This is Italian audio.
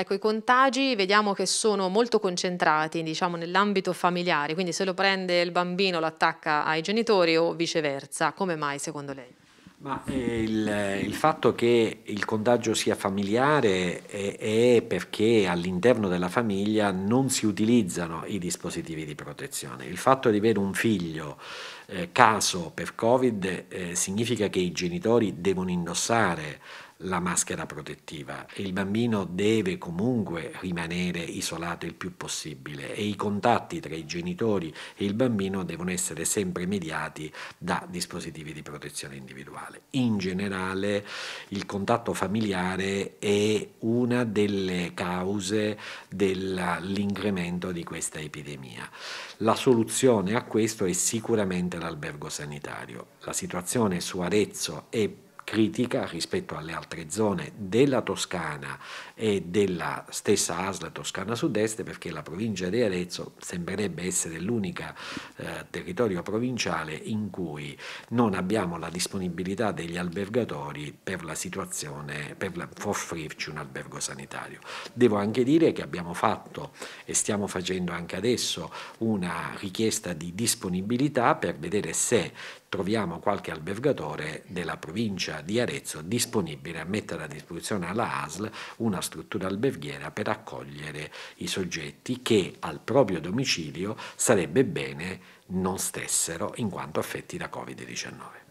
Ecco, i contagi vediamo che sono molto concentrati, diciamo, nell'ambito familiare, quindi se lo prende il bambino lo attacca ai genitori o viceversa. Come mai secondo lei? Ma eh, il, il, fatto che il contagio sia familiare è, è, perché all'interno della famiglia non si utilizzano i dispositivi di protezione. Il fatto di avere un figlio eh, caso per Covid eh, significa che i genitori devono indossare la maschera protettiva e il bambino deve comunque rimanere isolato il più possibile e i contatti tra i genitori e il bambino devono essere sempre mediati da dispositivi di protezione individuale. In generale il contatto familiare è una delle cause dell'incremento di questa epidemia. La soluzione a questo è sicuramente l'albergo sanitario. La situazione su Arezzo è critica rispetto alle altre zone della Toscana e della stessa ASL Toscana Sud-Est perché la provincia di Arezzo sembrerebbe essere l'unica eh, territorio provinciale in cui non abbiamo la disponibilità degli albergatori per la situazione, per, la, per offrirci un albergo sanitario. Devo anche dire che abbiamo fatto e stiamo facendo anche adesso una richiesta di disponibilità per vedere se troviamo qualche albergatore della provincia di Arezzo disponibile a mettere a disposizione alla ASL una struttura alberghiera per accogliere i soggetti che al proprio domicilio sarebbe bene non stessero in quanto affetti da Covid-19.